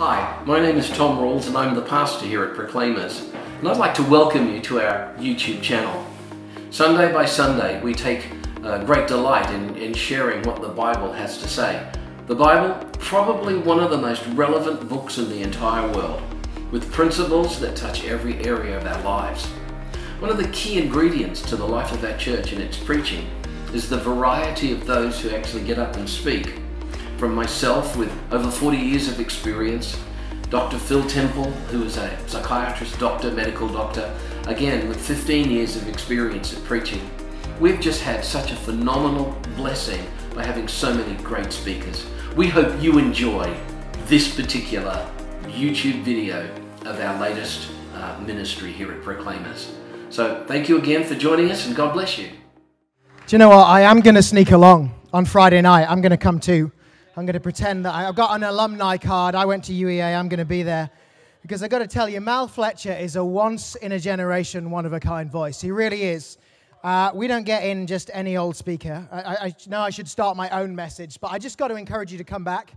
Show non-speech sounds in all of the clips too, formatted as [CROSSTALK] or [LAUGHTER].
Hi, my name is Tom Rawls and I'm the pastor here at Proclaimers. And I'd like to welcome you to our YouTube channel. Sunday by Sunday, we take uh, great delight in, in sharing what the Bible has to say. The Bible, probably one of the most relevant books in the entire world, with principles that touch every area of our lives. One of the key ingredients to the life of our church and its preaching is the variety of those who actually get up and speak. From myself with over 40 years of experience, Dr. Phil Temple, who is a psychiatrist, doctor, medical doctor, again with 15 years of experience at preaching. We've just had such a phenomenal blessing by having so many great speakers. We hope you enjoy this particular YouTube video of our latest uh, ministry here at Proclaimers. So thank you again for joining us and God bless you. Do you know what? I am going to sneak along on Friday night. I'm going to come too. I'm going to pretend that I, have got an alumni card. I went to UEA. I'm going to be there. Because I've got to tell you, Mal Fletcher is a once in a generation, one of a kind voice. He really is. Uh, we don't get in just any old speaker. I, I, I know I should start my own message, but I just got to encourage you to come back.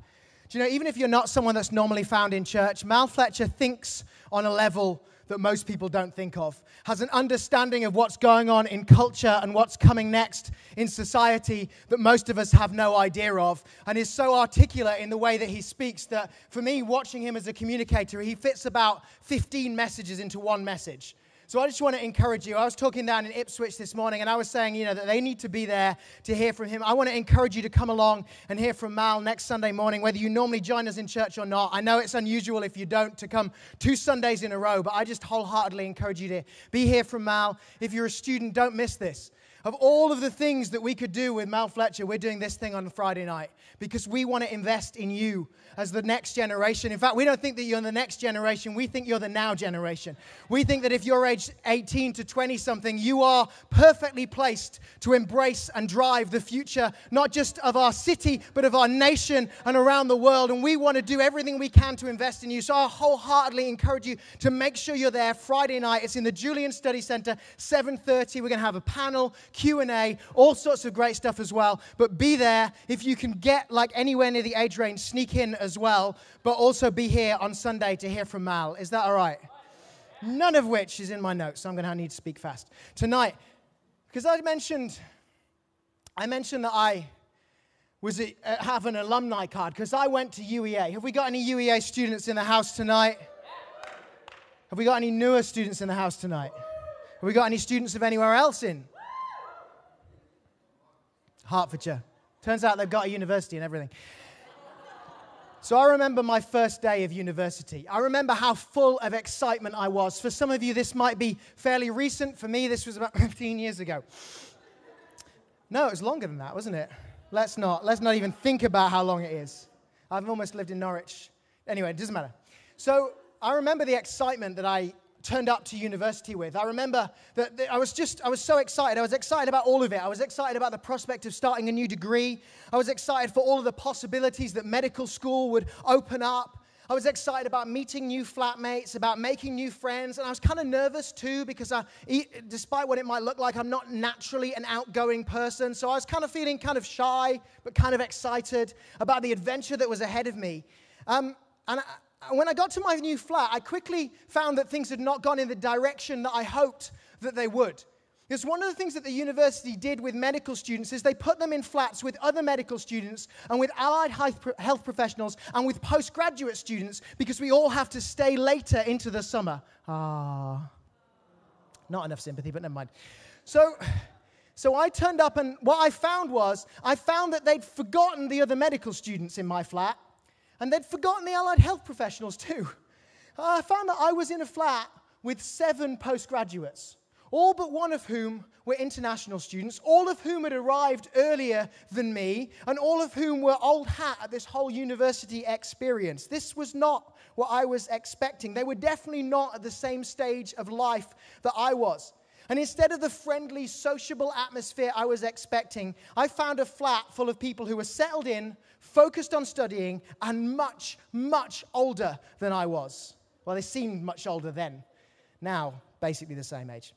Do you know, even if you're not someone that's normally found in church, Mal Fletcher thinks on a level that most people don't think of, has an understanding of what's going on in culture and what's coming next in society that most of us have no idea of, and is so articulate in the way that he speaks that for me, watching him as a communicator, he fits about 15 messages into one message. So I just want to encourage you. I was talking down in Ipswich this morning and I was saying, you know, that they need to be there to hear from him. I want to encourage you to come along and hear from Mal next Sunday morning, whether you normally join us in church or not. I know it's unusual if you don't to come two Sundays in a row, but I just wholeheartedly encourage you to be here from Mal. If you're a student, don't miss this. Of all of the things that we could do with Mal Fletcher, we're doing this thing on Friday night because we want to invest in you as the next generation. In fact, we don't think that you're the next generation. We think you're the now generation. We think that if you're aged 18 to 20 something, you are perfectly placed to embrace and drive the future, not just of our city, but of our nation and around the world. And we want to do everything we can to invest in you. So I wholeheartedly encourage you to make sure you're there Friday night. It's in the Julian Study Center, 7:30. We're going to have a panel, Q&A, all sorts of great stuff as well. But be there. If you can get like anywhere near the age range, sneak in as well, but also be here on Sunday to hear from Mal. Is that all right? None of which is in my notes, so I'm going to need to speak fast. Tonight, because I mentioned, I mentioned that I was a, uh, have an alumni card because I went to UEA. Have we got any UEA students in the house tonight? Have we got any newer students in the house tonight? Have we got any students of anywhere else in? Hertfordshire. Turns out they've got a university and everything. So I remember my first day of university. I remember how full of excitement I was. For some of you, this might be fairly recent. For me, this was about [LAUGHS] 15 years ago. No, it was longer than that, wasn't it? Let's not. Let's not even think about how long it is. I've almost lived in Norwich. Anyway, it doesn't matter. So I remember the excitement that I turned up to university with. I remember that, I was just, I was so excited. I was excited about all of it. I was excited about the prospect of starting a new degree. I was excited for all of the possibilities that medical school would open up. I was excited about meeting new flatmates, about making new friends, and I was kind of nervous too because I, despite what it might look like, I'm not naturally an outgoing person. So I was kind of feeling kind of shy, but kind of excited about the adventure that was ahead of me. Um, and I, when I got to my new flat, I quickly found that things had not gone in the direction that I hoped that they would. Because one of the things that the university did with medical students is they put them in flats with other medical students and with allied health professionals and with postgraduate students because we all have to stay later into the summer. Ah, not enough sympathy, but never mind. So, so I turned up, and what I found was I found that they'd forgotten the other medical students in my flat and they'd forgotten the allied health professionals too. Uh, I found that I was in a flat with seven postgraduates, all but one of whom were international students, all of whom had arrived earlier than me, and all of whom were old hat at this whole university experience. This was not what I was expecting. They were definitely not at the same stage of life that I was. And instead of the friendly, sociable atmosphere I was expecting, I found a flat full of people who were settled in, focused on studying, and much, much older than I was. Well, they seemed much older then. Now, basically the same age.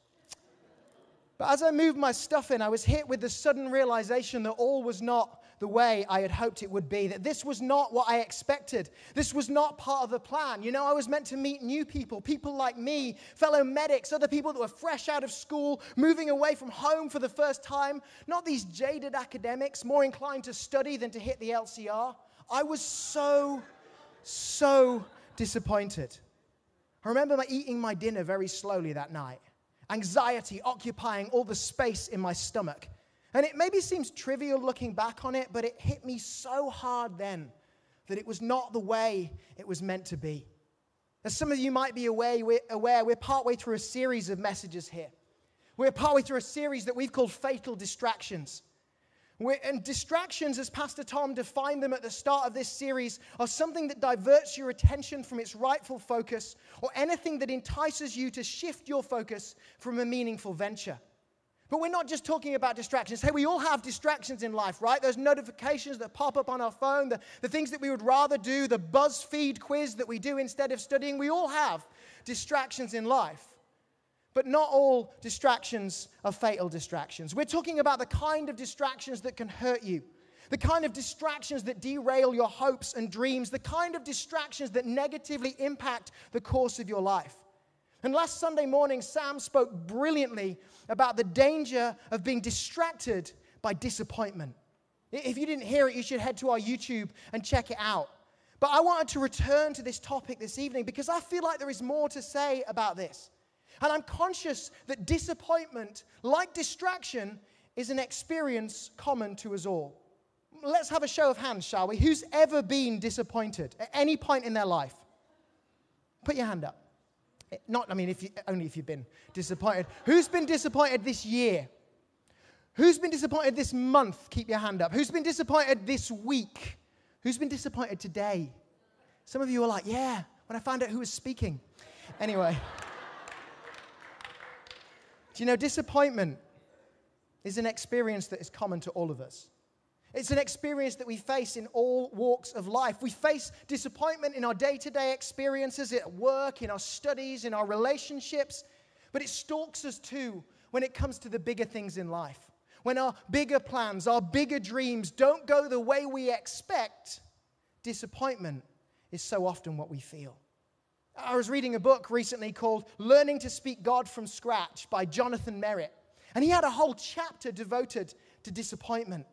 But as I moved my stuff in, I was hit with the sudden realization that all was not the way I had hoped it would be, that this was not what I expected. This was not part of the plan. You know, I was meant to meet new people, people like me, fellow medics, other people that were fresh out of school, moving away from home for the first time, not these jaded academics, more inclined to study than to hit the LCR. I was so, so disappointed. I remember my eating my dinner very slowly that night, anxiety occupying all the space in my stomach. And it maybe seems trivial looking back on it, but it hit me so hard then that it was not the way it was meant to be. As some of you might be aware, we're, aware, we're partway through a series of messages here. We're partway through a series that we've called Fatal Distractions. We're, and distractions, as Pastor Tom defined them at the start of this series, are something that diverts your attention from its rightful focus or anything that entices you to shift your focus from a meaningful venture. But we're not just talking about distractions. Hey, we all have distractions in life, right? Those notifications that pop up on our phone, the, the things that we would rather do, the BuzzFeed quiz that we do instead of studying. We all have distractions in life. But not all distractions are fatal distractions. We're talking about the kind of distractions that can hurt you, the kind of distractions that derail your hopes and dreams, the kind of distractions that negatively impact the course of your life. And last Sunday morning, Sam spoke brilliantly about the danger of being distracted by disappointment. If you didn't hear it, you should head to our YouTube and check it out. But I wanted to return to this topic this evening because I feel like there is more to say about this. And I'm conscious that disappointment, like distraction, is an experience common to us all. Let's have a show of hands, shall we? Who's ever been disappointed at any point in their life? Put your hand up. Not, I mean, if you, only if you've been disappointed. Who's been disappointed this year? Who's been disappointed this month? Keep your hand up. Who's been disappointed this week? Who's been disappointed today? Some of you are like, yeah, when I found out who was speaking. Anyway. Do you know, disappointment is an experience that is common to all of us. It's an experience that we face in all walks of life. We face disappointment in our day to day experiences at work, in our studies, in our relationships, but it stalks us too when it comes to the bigger things in life. When our bigger plans, our bigger dreams don't go the way we expect, disappointment is so often what we feel. I was reading a book recently called Learning to Speak God from Scratch by Jonathan Merritt. And he had a whole chapter devoted to disappointment.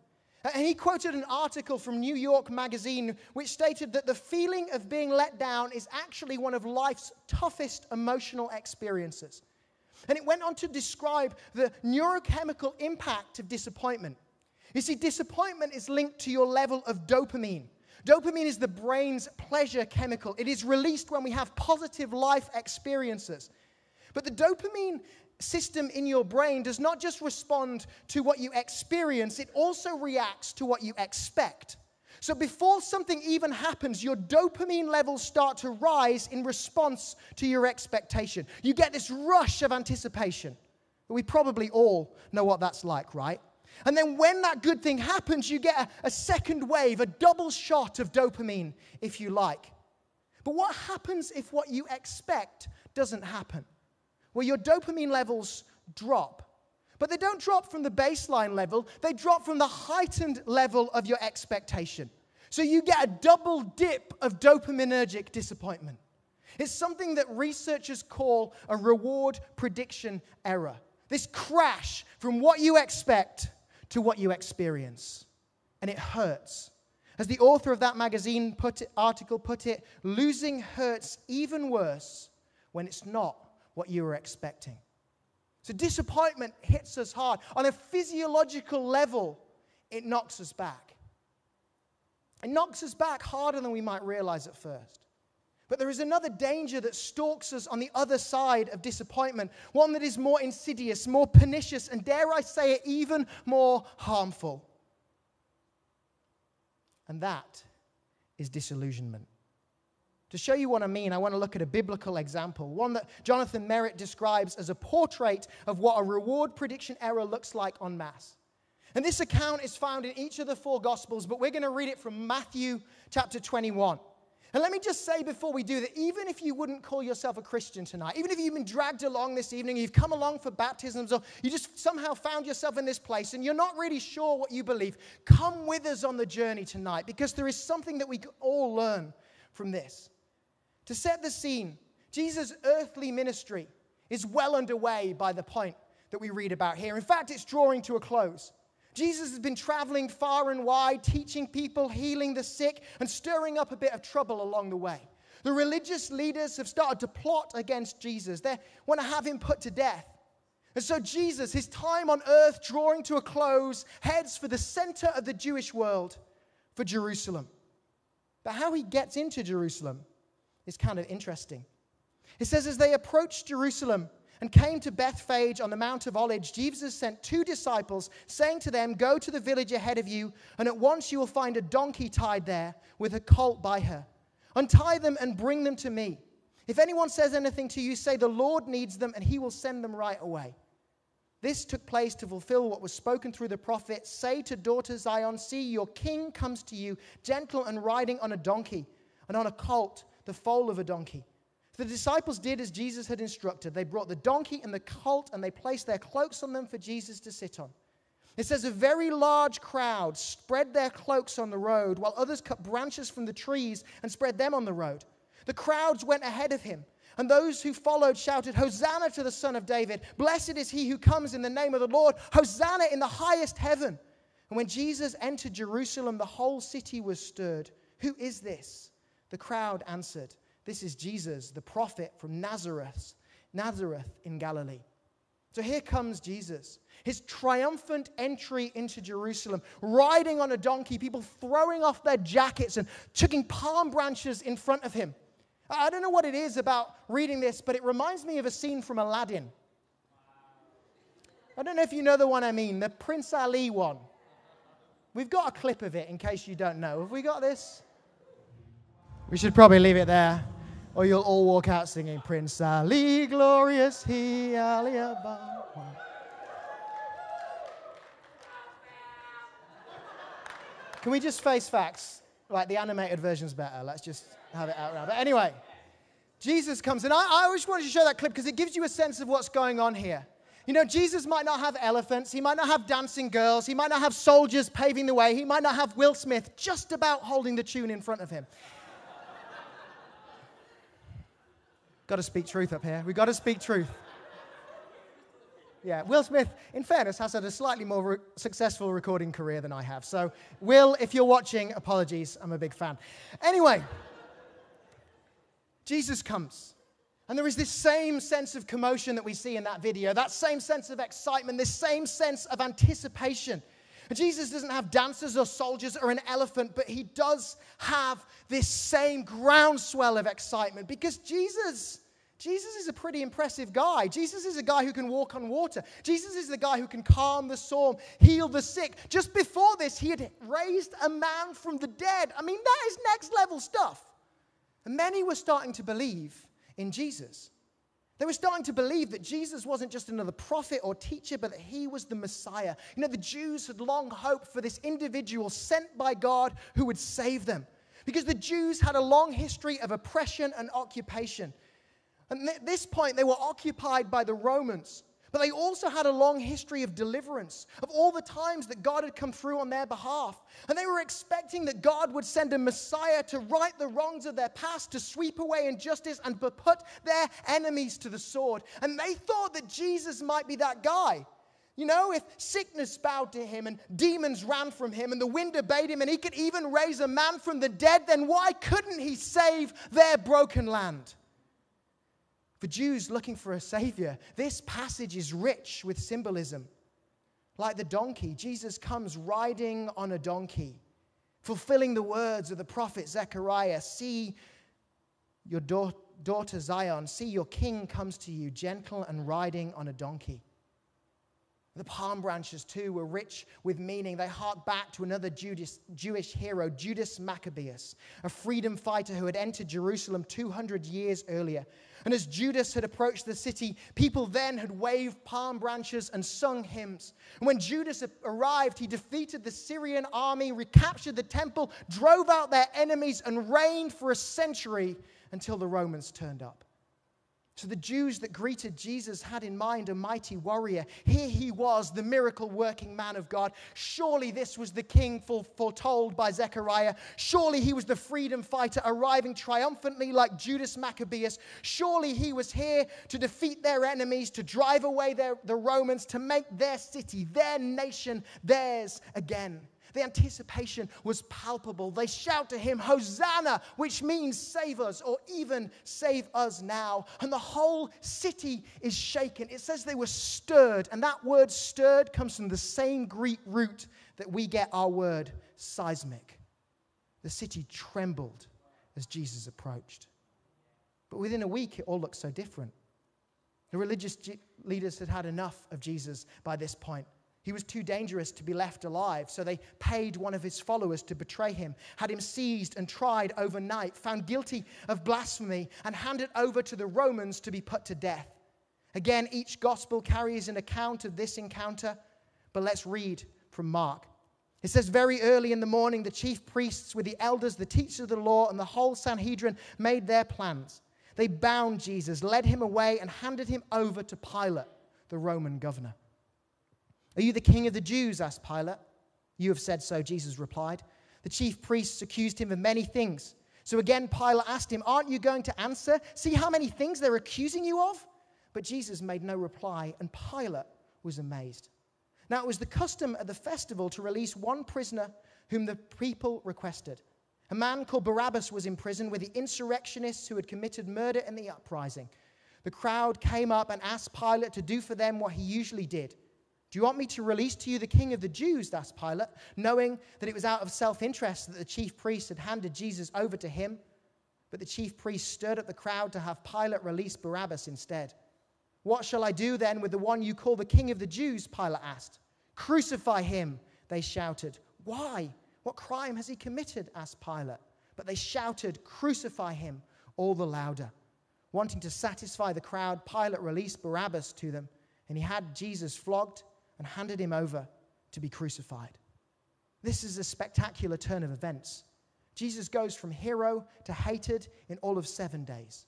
Uh, and he quoted an article from New York Magazine which stated that the feeling of being let down is actually one of life's toughest emotional experiences. And it went on to describe the neurochemical impact of disappointment. You see, disappointment is linked to your level of dopamine, Dopamine is the brain's pleasure chemical. It is released when we have positive life experiences. But the dopamine system in your brain does not just respond to what you experience, it also reacts to what you expect. So before something even happens, your dopamine levels start to rise in response to your expectation. You get this rush of anticipation. We probably all know what that's like, right? And then when that good thing happens, you get a, a, second wave, a double shot of dopamine, if you like. But what happens if what you expect doesn't happen? Well, your dopamine levels drop. But they don't drop from the baseline level, they drop from the heightened level of your expectation. So you get a double dip of dopaminergic disappointment. It's something that researchers call a reward prediction error. This crash from what you expect to what you experience. And it hurts. As the author of that magazine put it, article put it, losing hurts even worse when it's not what you were expecting. So disappointment hits us hard. On a physiological level, it knocks us back. It knocks us back harder than we might realize at first. But there is another danger that stalks us on the other side of disappointment, one that is more insidious, more pernicious, and dare I say it, even more harmful. And that is disillusionment. To show you what I mean, I want to look at a biblical example, one that Jonathan Merritt describes as a portrait of what a reward prediction error looks like en masse. And this account is found in each of the four Gospels, but we're going to read it from Matthew chapter 21. And let me just say before we do that, even if you wouldn't call yourself a Christian tonight, even if you've been dragged along this evening, you've come along for baptisms, or you just somehow found yourself in this place and you're not really sure what you believe, come with us on the journey tonight because there is something that we all learn from this. To set the scene, Jesus' earthly ministry is well underway by the point that we read about here. In fact, it's drawing to a close. Jesus has been traveling far and wide, teaching people, healing the sick, and stirring up a bit of trouble along the way. The religious leaders have started to plot against Jesus. They want to have him put to death. And so, Jesus, his time on earth drawing to a close, heads for the center of the Jewish world, for Jerusalem. But how he gets into Jerusalem is kind of interesting. It says, as they approached Jerusalem, and came to Bethphage on the Mount of Olives, Jesus sent two disciples, saying to them, Go to the village ahead of you, and at once you will find a donkey tied there with a colt by her. Untie them and bring them to me. If anyone says anything to you, say, The Lord needs them, and he will send them right away. This took place to fulfill what was spoken through the prophet Say to daughter Zion, See, your king comes to you, gentle and riding on a donkey, and on a colt, the foal of a donkey. The disciples did as Jesus had instructed. They brought the donkey and the colt and they placed their cloaks on them for Jesus to sit on. It says a very large crowd spread their cloaks on the road, while others cut branches from the trees and spread them on the road. The crowds went ahead of him, and those who followed shouted, Hosanna to the Son of David! Blessed is he who comes in the name of the Lord! Hosanna in the highest heaven! And when Jesus entered Jerusalem, the whole city was stirred. Who is this? The crowd answered, this is Jesus, the prophet from Nazareth, Nazareth in Galilee. So here comes Jesus, his triumphant entry into Jerusalem, riding on a donkey, people throwing off their jackets and chucking palm branches in front of him. I don't know what it is about reading this, but it reminds me of a scene from Aladdin. I don't know if you know the one I mean, the Prince Ali one. We've got a clip of it in case you don't know. Have we got this? We should probably leave it there, or you'll all walk out singing Prince Ali, glorious He, Ali Ababwa. Can we just face facts? Like the animated version's better. Let's just have it out now. But anyway, Jesus comes, and I, I always wanted to show that clip because it gives you a sense of what's going on here. You know, Jesus might not have elephants, he might not have dancing girls, he might not have soldiers paving the way, he might not have Will Smith just about holding the tune in front of him. Got to speak truth up here. We've got to speak truth. Yeah, Will Smith, in fairness, has had a slightly more re- successful recording career than I have. So, Will, if you're watching, apologies. I'm a big fan. Anyway, Jesus comes. And there is this same sense of commotion that we see in that video, that same sense of excitement, this same sense of anticipation. Jesus doesn't have dancers or soldiers or an elephant, but he does have this same groundswell of excitement because Jesus Jesus is a pretty impressive guy. Jesus is a guy who can walk on water. Jesus is the guy who can calm the storm, heal the sick. Just before this, he had raised a man from the dead. I mean, that is next level stuff. And many were starting to believe in Jesus. They were starting to believe that Jesus wasn't just another prophet or teacher, but that he was the Messiah. You know, the Jews had long hoped for this individual sent by God who would save them. Because the Jews had a long history of oppression and occupation. And at this point, they were occupied by the Romans. But they also had a long history of deliverance, of all the times that God had come through on their behalf. And they were expecting that God would send a Messiah to right the wrongs of their past, to sweep away injustice, and put their enemies to the sword. And they thought that Jesus might be that guy. You know, if sickness bowed to him and demons ran from him and the wind obeyed him and he could even raise a man from the dead, then why couldn't he save their broken land? For Jews looking for a Savior, this passage is rich with symbolism. Like the donkey, Jesus comes riding on a donkey, fulfilling the words of the prophet Zechariah See your daughter Zion, see your king comes to you, gentle and riding on a donkey. The palm branches, too, were rich with meaning. They hark back to another Judas, Jewish hero, Judas Maccabeus, a freedom fighter who had entered Jerusalem 200 years earlier. And as Judas had approached the city, people then had waved palm branches and sung hymns. And when Judas arrived, he defeated the Syrian army, recaptured the temple, drove out their enemies, and reigned for a century until the Romans turned up. So the Jews that greeted Jesus had in mind a mighty warrior. Here he was, the miracle working man of God. Surely this was the king foretold by Zechariah. Surely he was the freedom fighter arriving triumphantly like Judas Maccabeus. Surely he was here to defeat their enemies, to drive away their, the Romans, to make their city, their nation, theirs again. The anticipation was palpable. They shout to him, Hosanna, which means save us, or even save us now. And the whole city is shaken. It says they were stirred, and that word stirred comes from the same Greek root that we get our word seismic. The city trembled as Jesus approached. But within a week, it all looked so different. The religious leaders had had enough of Jesus by this point. He was too dangerous to be left alive, so they paid one of his followers to betray him, had him seized and tried overnight, found guilty of blasphemy, and handed over to the Romans to be put to death. Again, each gospel carries an account of this encounter, but let's read from Mark. It says, Very early in the morning, the chief priests, with the elders, the teachers of the law, and the whole Sanhedrin made their plans. They bound Jesus, led him away, and handed him over to Pilate, the Roman governor. Are you the king of the Jews? asked Pilate. You have said so, Jesus replied. The chief priests accused him of many things. So again, Pilate asked him, Aren't you going to answer? See how many things they're accusing you of? But Jesus made no reply, and Pilate was amazed. Now, it was the custom at the festival to release one prisoner whom the people requested. A man called Barabbas was in prison with the insurrectionists who had committed murder in the uprising. The crowd came up and asked Pilate to do for them what he usually did do you want me to release to you the king of the Jews? asked Pilate, knowing that it was out of self interest that the chief priests had handed Jesus over to him. But the chief priests stirred up the crowd to have Pilate release Barabbas instead. What shall I do then with the one you call the king of the Jews? Pilate asked. Crucify him, they shouted. Why? What crime has he committed? asked Pilate. But they shouted, Crucify him, all the louder. Wanting to satisfy the crowd, Pilate released Barabbas to them, and he had Jesus flogged and handed him over to be crucified. This is a spectacular turn of events. Jesus goes from hero to hated in all of seven days.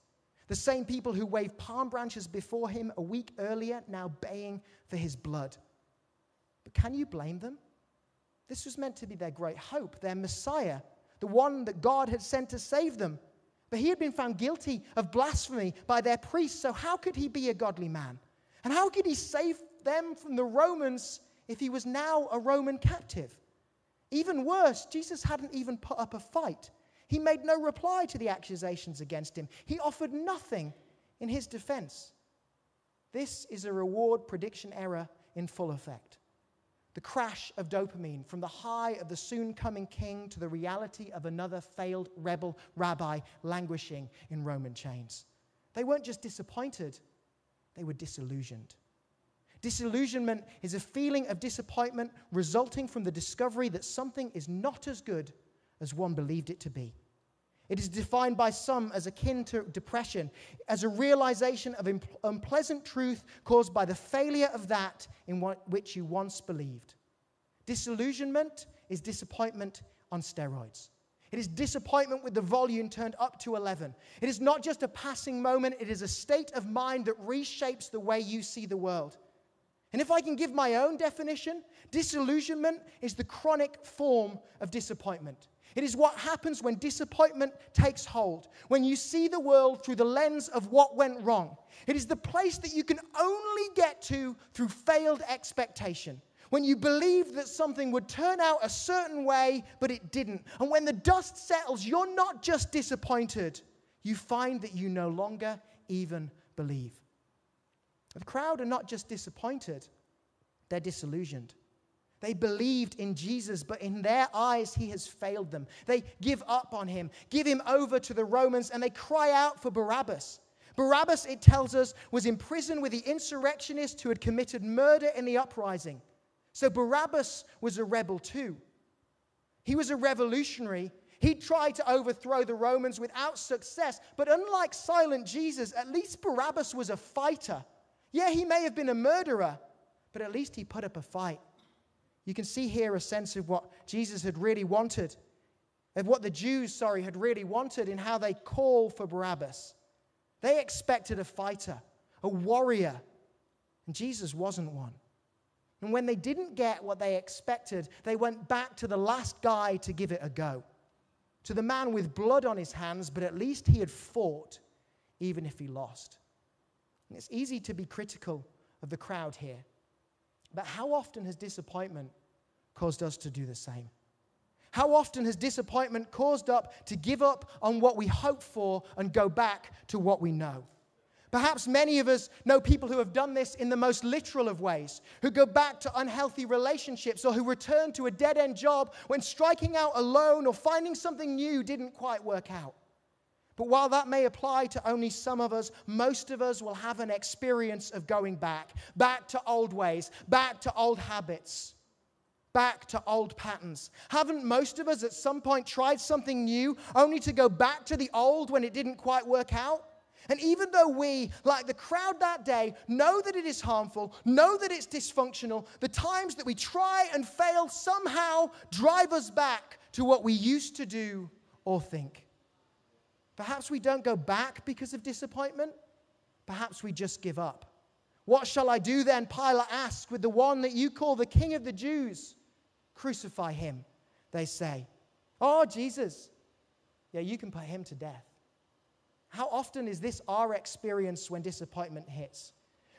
The same people who waved palm branches before him a week earlier now baying for his blood. But can you blame them? This was meant to be their great hope, their Messiah, the one that God had sent to save them. But he had been found guilty of blasphemy by their priests, so how could he be a godly man? And how could he save them from the Romans if he was now a Roman captive. Even worse, Jesus hadn't even put up a fight. He made no reply to the accusations against him, he offered nothing in his defense. This is a reward prediction error in full effect. The crash of dopamine from the high of the soon coming king to the reality of another failed rebel rabbi languishing in Roman chains. They weren't just disappointed, they were disillusioned. Disillusionment is a feeling of disappointment resulting from the discovery that something is not as good as one believed it to be. It is defined by some as akin to depression, as a realization of unpleasant truth caused by the failure of that in which you once believed. Disillusionment is disappointment on steroids. It is disappointment with the volume turned up to 11. It is not just a passing moment, it is a state of mind that reshapes the way you see the world. And if I can give my own definition, disillusionment is the chronic form of disappointment. It is what happens when disappointment takes hold, when you see the world through the lens of what went wrong. It is the place that you can only get to through failed expectation. When you believed that something would turn out a certain way, but it didn't. And when the dust settles, you're not just disappointed, you find that you no longer even believe. The crowd are not just disappointed, they're disillusioned. They believed in Jesus, but in their eyes, he has failed them. They give up on him, give him over to the Romans, and they cry out for Barabbas. Barabbas, it tells us, was in prison with the insurrectionists who had committed murder in the uprising. So Barabbas was a rebel too. He was a revolutionary. He tried to overthrow the Romans without success. But unlike silent Jesus, at least Barabbas was a fighter. Yeah, he may have been a murderer, but at least he put up a fight. You can see here a sense of what Jesus had really wanted, of what the Jews, sorry, had really wanted in how they call for Barabbas. They expected a fighter, a warrior, and Jesus wasn't one. And when they didn't get what they expected, they went back to the last guy to give it a go. To the man with blood on his hands, but at least he had fought, even if he lost. And it's easy to be critical of the crowd here. But how often has disappointment caused us to do the same? How often has disappointment caused us to give up on what we hope for and go back to what we know? Perhaps many of us know people who have done this in the most literal of ways, who go back to unhealthy relationships or who return to a dead end job when striking out alone or finding something new didn't quite work out. But while that may apply to only some of us, most of us will have an experience of going back, back to old ways, back to old habits, back to old patterns. Haven't most of us at some point tried something new only to go back to the old when it didn't quite work out? And even though we, like the crowd that day, know that it is harmful, know that it's dysfunctional, the times that we try and fail somehow drive us back to what we used to do or think. Perhaps we don't go back because of disappointment. Perhaps we just give up. What shall I do then? Pilate asked, with the one that you call the King of the Jews. Crucify him, they say. Oh, Jesus. Yeah, you can put him to death. How often is this our experience when disappointment hits?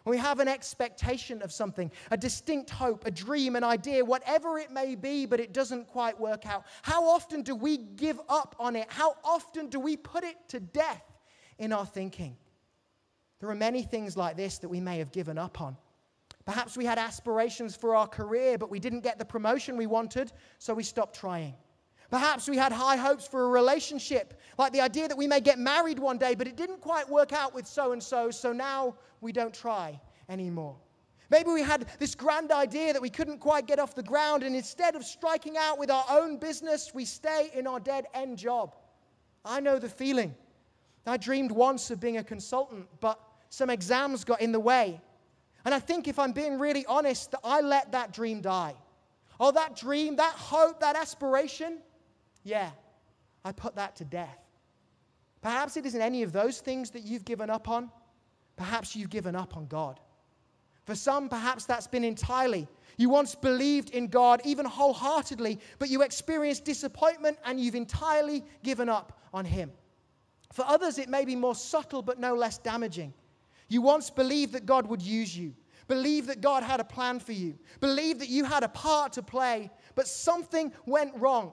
We have an expectation of something, a distinct hope, a dream, an idea, whatever it may be, but it doesn't quite work out. How often do we give up on it? How often do we put it to death in our thinking? There are many things like this that we may have given up on. Perhaps we had aspirations for our career, but we didn't get the promotion we wanted, so we stopped trying. Perhaps we had high hopes for a relationship, like the idea that we may get married one day, but it didn't quite work out with so and so, so now we don't try anymore. Maybe we had this grand idea that we couldn't quite get off the ground, and instead of striking out with our own business, we stay in our dead end job. I know the feeling. I dreamed once of being a consultant, but some exams got in the way. And I think, if I'm being really honest, that I let that dream die. Oh, that dream, that hope, that aspiration, yeah, I put that to death. Perhaps it isn't any of those things that you've given up on. Perhaps you've given up on God. For some, perhaps that's been entirely. You once believed in God, even wholeheartedly, but you experienced disappointment and you've entirely given up on Him. For others, it may be more subtle but no less damaging. You once believed that God would use you, believed that God had a plan for you, believed that you had a part to play, but something went wrong.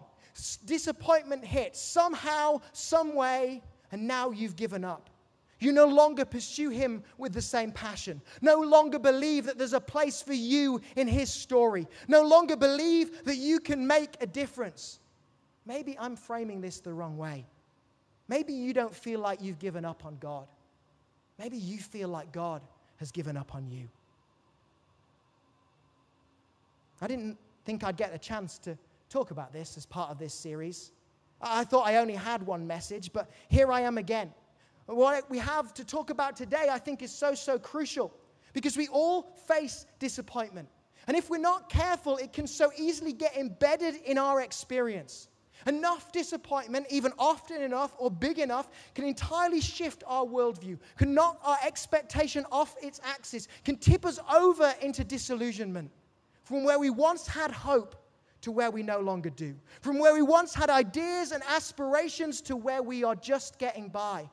Disappointment hits somehow, some way, and now you've given up. You no longer pursue him with the same passion. No longer believe that there's a place for you in his story. No longer believe that you can make a difference. Maybe I'm framing this the wrong way. Maybe you don't feel like you've given up on God. Maybe you feel like God has given up on you. I didn't think I'd get a chance to talk about this as part of this series. I thought I only had one message, but here I am again. What we have to talk about today, I think, is so, so crucial because we all face disappointment. And if we're not careful, it can so easily get embedded in our experience. Enough disappointment, even often enough or big enough, can entirely shift our worldview, can knock our expectation off its axis, can tip us over into disillusionment. From where we once had hope to where we no longer do. From where we once had ideas and aspirations to where we are just getting by.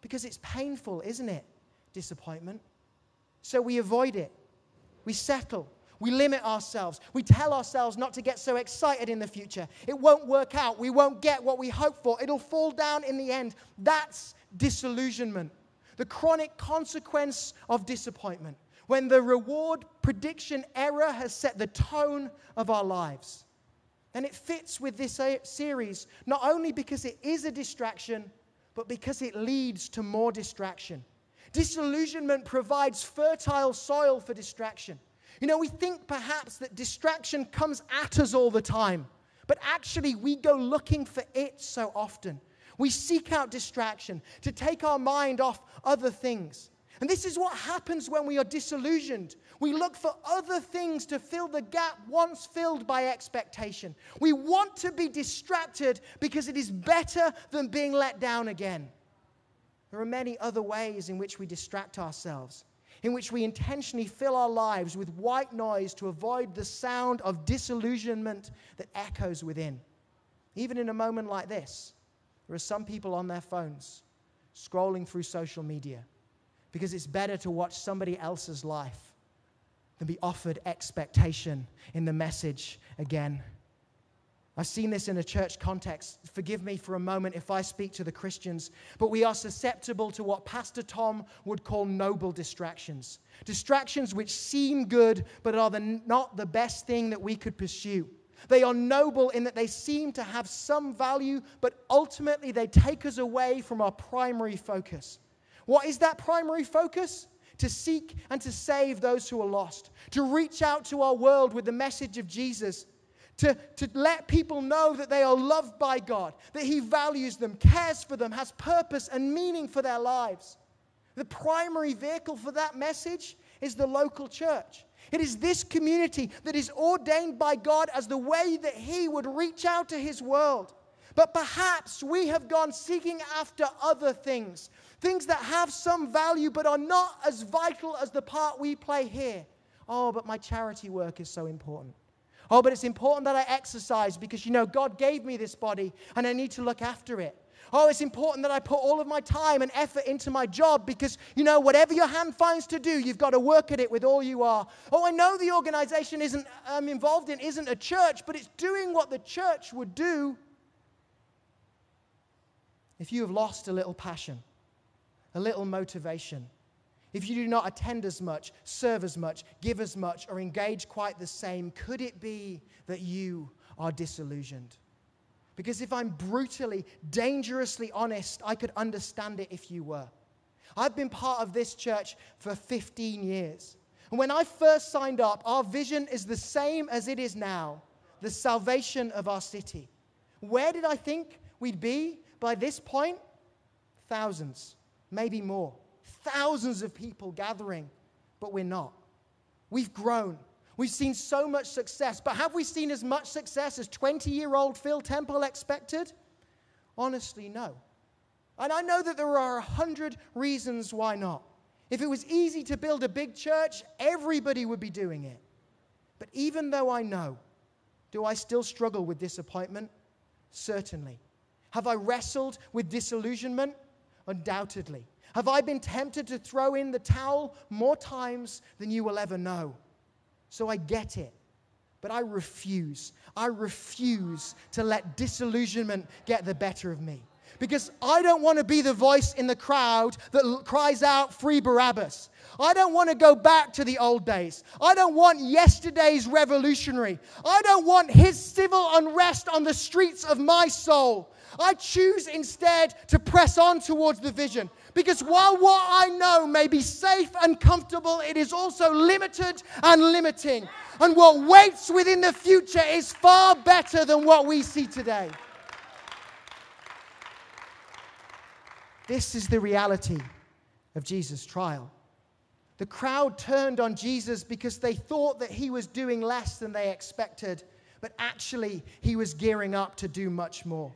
Because it's painful, isn't it? Disappointment. So we avoid it. We settle. We limit ourselves. We tell ourselves not to get so excited in the future. It won't work out. We won't get what we hope for. It'll fall down in the end. That's disillusionment. The chronic consequence of disappointment. When the reward prediction error has set the tone of our lives. And it fits with this uh, series, not only because it is a distraction, but because it leads to more distraction. Disillusionment provides fertile soil for distraction. You know, we think perhaps that distraction comes at us all the time, but actually, we go looking for it so often. We seek out distraction to take our mind off other things. And this is what happens when we are disillusioned. We look for other things to fill the gap once filled by expectation. We want to be distracted because it is better than being let down again. There are many other ways in which we distract ourselves, in which we intentionally fill our lives with white noise to avoid the sound of disillusionment that echoes within. Even in a moment like this, there are some people on their phones scrolling through social media because it's better to watch somebody else's life than be offered expectation in the message again. I've seen this in a church context. Forgive me for a moment if I speak to the Christians, but we are susceptible to what Pastor Tom would call noble distractions. Distractions which seem good, but are the, not the best thing that we could pursue. They are noble in that they seem to have some value, but ultimately they take us away from our primary focus. What is that primary focus? To seek and to save those who are lost, to reach out to our world with the message of Jesus, to, to let people know that they are loved by God, that He values them, cares for them, has purpose and meaning for their lives. The primary vehicle for that message is the local church. It is this community that is ordained by God as the way that He would reach out to His world. But perhaps we have gone seeking after other things, things that have some value but are not as vital as the part we play here. Oh, but my charity work is so important. Oh, but it's important that I exercise because, you know, God gave me this body and I need to look after it. Oh, it's important that I put all of my time and effort into my job because, you know, whatever your hand finds to do, you've got to work at it with all you are. Oh, I know the organization isn't um, involved in isn't a church, but it's doing what the church would do if you have lost a little passion a little motivation. If you do not attend as much, serve as much, give as much, or engage quite the same, could it be that you are disillusioned? Because if I'm brutally, dangerously honest, I could understand it if you were. I've been part of this church for 15 years. And when I first signed up, our vision is the same as it is now the salvation of our city. Where did I think we'd be by this point? Thousands maybe more. Thousands of people gathering, but we're not. We've grown. We've seen so much success, but have we seen as much success as 20 year old Phil Temple expected? Honestly, no. And I know that there are a hundred reasons why not. If it was easy to build a big church, everybody would be doing it. But even though I know, do I still struggle with disappointment? Certainly. Have I wrestled with disillusionment? Undoubtedly. Have I been tempted to throw in the towel more times than you will ever know? So I get it. But I refuse. I refuse to let disillusionment get the better of me. Because I don't want to be the voice in the crowd that cries out, Free Barabbas. I don't want to go back to the old days. I don't want yesterday's revolutionary. I don't want his civil unrest on the streets of my soul. I choose instead to press on towards the vision. Because while what I know may be safe and comfortable, it is also limited and limiting. And what waits within the future is far better than what we see today. This is the reality of Jesus' trial. The crowd turned on Jesus because they thought that he was doing less than they expected, but actually, he was gearing up to do much more.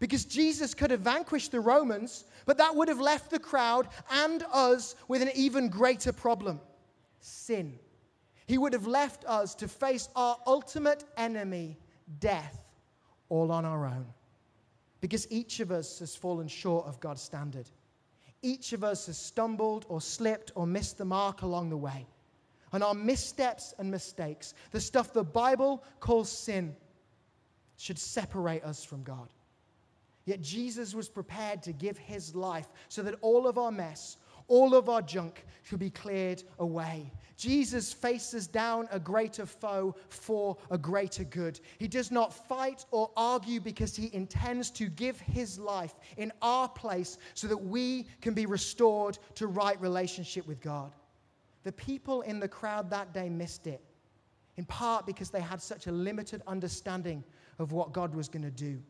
Because Jesus could have vanquished the Romans, but that would have left the crowd and us with an even greater problem sin. He would have left us to face our ultimate enemy, death, all on our own. Because each of us has fallen short of God's standard. Each of us has stumbled or slipped or missed the mark along the way. And our missteps and mistakes, the stuff the Bible calls sin, should separate us from God. Yet Jesus was prepared to give his life so that all of our mess, All of our junk should be cleared away. Jesus faces down a greater foe for a greater good. He does not fight or argue because he intends to give his life in our place so that we can be restored to right relationship with God. The people in the crowd that day missed it, in part because they had such a limited understanding of what God was going to do.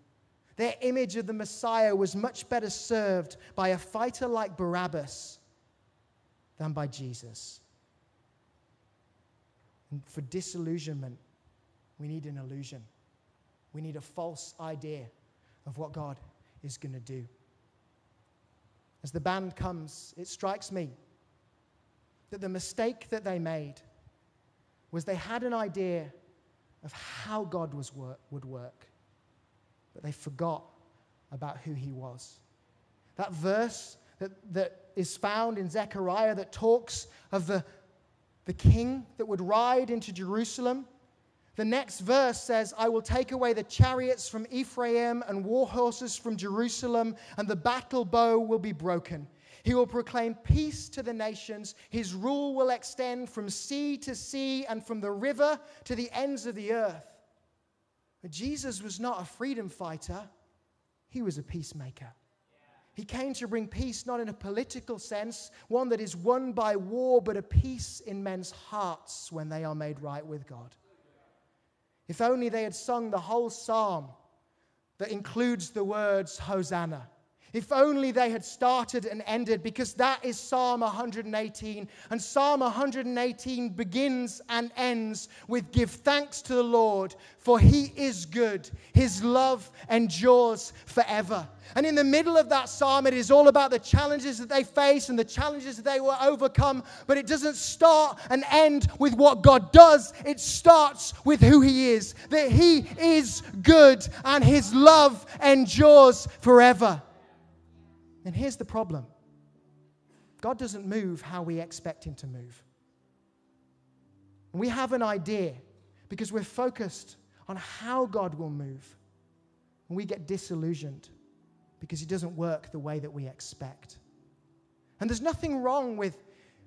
Their image of the Messiah was much better served by a fighter like Barabbas than by Jesus. And for disillusionment, we need an illusion. We need a false idea of what God is going to do. As the band comes, it strikes me that the mistake that they made was they had an idea of how God was work, would work, but they forgot about who He was. That verse that, that is found in Zechariah that talks of the, the king that would ride into Jerusalem. The next verse says, I will take away the chariots from Ephraim and war horses from Jerusalem, and the battle bow will be broken. He will proclaim peace to the nations. His rule will extend from sea to sea and from the river to the ends of the earth. But Jesus was not a freedom fighter, he was a peacemaker. He came to bring peace not in a political sense, one that is won by war, but a peace in men's hearts when they are made right with God. If only they had sung the whole psalm that includes the words Hosanna. If only they had started and ended, because that is Psalm 118. And Psalm 118 begins and ends with Give thanks to the Lord, for he is good. His love endures forever. And in the middle of that psalm, it is all about the challenges that they face and the challenges that they will overcome. But it doesn't start and end with what God does, it starts with who He is. That He is good and His love endures forever. And here's the problem God doesn't move how we expect Him to move. We have an idea because we're focused on how God will move. And we get disillusioned because He doesn't work the way that we expect. And there's nothing wrong with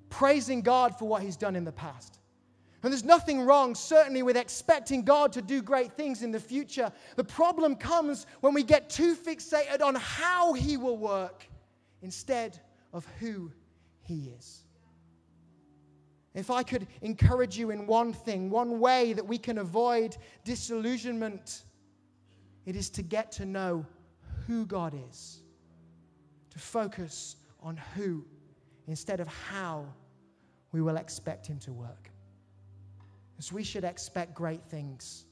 praising God for what He's done in the past. And there's nothing wrong, certainly, with expecting God to do great things in the future. The problem comes when we get too fixated on how He will work instead of who He is. If I could encourage you in one thing, one way that we can avoid disillusionment, it is to get to know who God is, to focus on who instead of how we will expect Him to work. Because we should expect great things,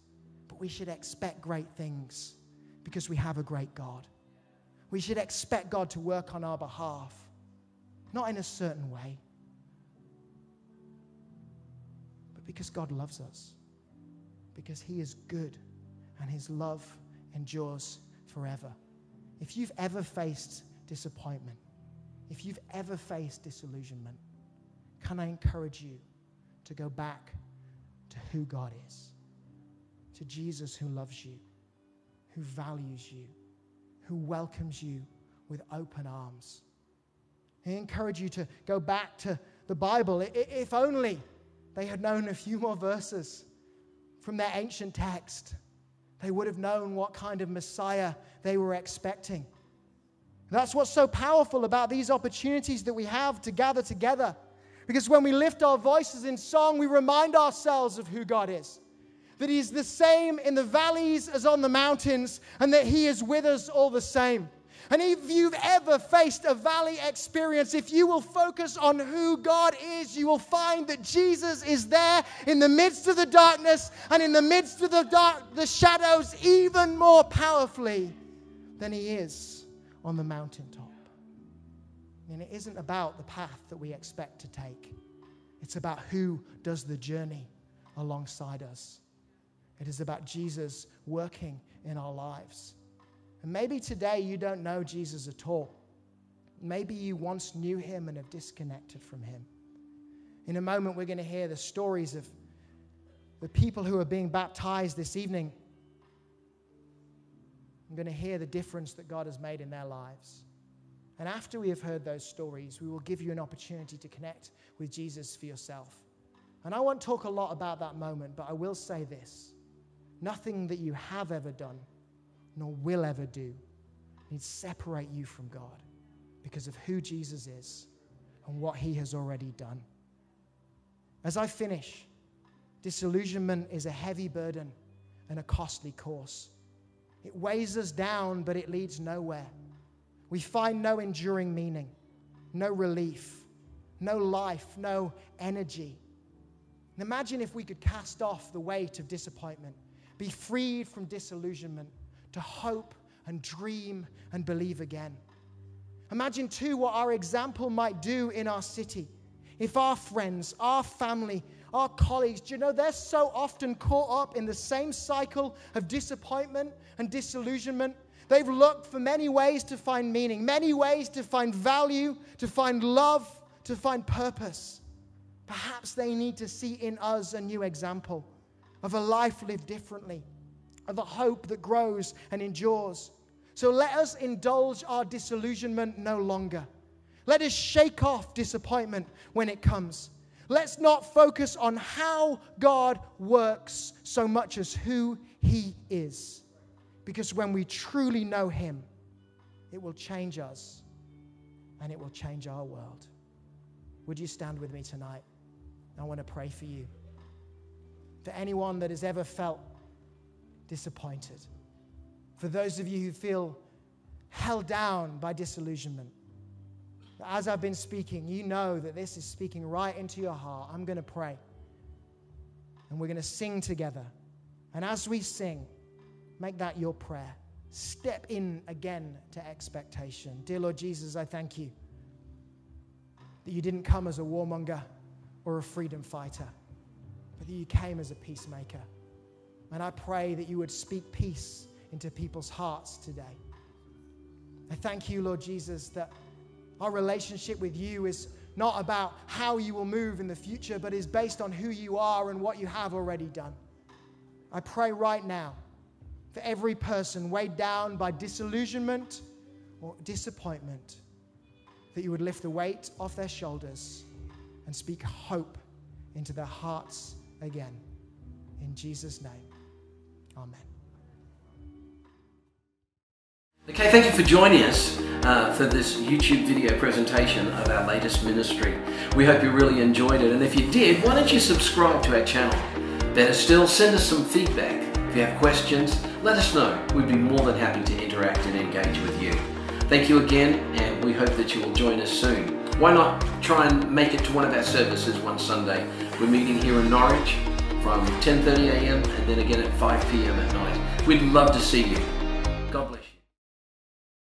but we should expect great things because we have a great God. We should expect God to work on our behalf, not in a certain way, but because God loves us, because He is good and His love endures forever. If you've ever faced disappointment, if you've ever faced disillusionment, can I encourage you to go back who God is, to Jesus who loves you, who values you, who welcomes you with open arms. I encourage you to go back to the Bible. If only they had known a few more verses from their ancient text, they would have known what kind of Messiah they were expecting. That's what's so powerful about these opportunities that we have to gather together. Because when we lift our voices in song, we remind ourselves of who God is that He's the same in the valleys as on the mountains, and that He is with us all the same. And if you've ever faced a valley experience, if you will focus on who God is, you will find that Jesus is there in the midst of the darkness and in the midst of the dark, the shadows, even more powerfully than He is on the mountaintop. And it isn't about the path that we expect to take, it's about who does the journey alongside us. It is about Jesus working in our lives. And maybe today you don't know Jesus at all. Maybe you once knew him and have disconnected from him. In a moment, we're going to hear the stories of the people who are being baptized this evening. I'm going to hear the difference that God has made in their lives. And after we have heard those stories, we will give you an opportunity to connect with Jesus for yourself. And I won't talk a lot about that moment, but I will say this nothing that you have ever done, nor will ever do, needs separate you from God because of who Jesus is and what he has already done. As I finish, disillusionment is a heavy burden and a costly course. It weighs us down, but it leads nowhere. We find no enduring meaning, no relief, no life, no energy. And imagine if we could cast off the weight of disappointment, be freed from disillusionment, to hope and dream and believe again. Imagine, too, what our example might do in our city. If our friends, our family, our colleagues, do you know, they're so often caught up in the same cycle of disappointment and disillusionment. They've looked for many ways to find meaning, many ways to find value, to find love, to find purpose. Perhaps they need to see in us a new example of a life lived differently, of a hope that grows and endures. So let us indulge our disillusionment no longer. Let us shake off disappointment when it comes. Let's not focus on how God works so much as who He is. Because when we truly know Him, it will change us and it will change our world. Would you stand with me tonight? I want to pray for you. For anyone that has ever felt disappointed, for those of you who feel held down by disillusionment, as I've been speaking, you know that this is speaking right into your heart. I'm going to pray. And we're going to sing together. And as we sing, make that your prayer. Step in again to expectation. Dear Lord Jesus, I thank you that you didn't come as a warmonger or a freedom fighter, but that you came as a peacemaker. And I pray that you would speak peace into people's hearts today. I thank you, Lord Jesus, that our relationship with you is not about how you will move in the future, but is based on who you are and what you have already done. I pray right now for every person weighed down by disillusionment or disappointment that you would lift the weight off their shoulders and speak hope into their hearts again. In Jesus' name, amen. Okay, thank you for joining us uh, for this YouTube video presentation of our latest ministry. We hope you really enjoyed it, and if you did, why don't you subscribe to our channel? Better still, send us some feedback. If you have questions, let us know. We'd be more than happy to interact and engage with you. Thank you again, and we hope that you will join us soon. Why not try and make it to one of our services one Sunday? We're meeting here in Norwich from 10.30am and then again at 5pm at night. We'd love to see you. God bless.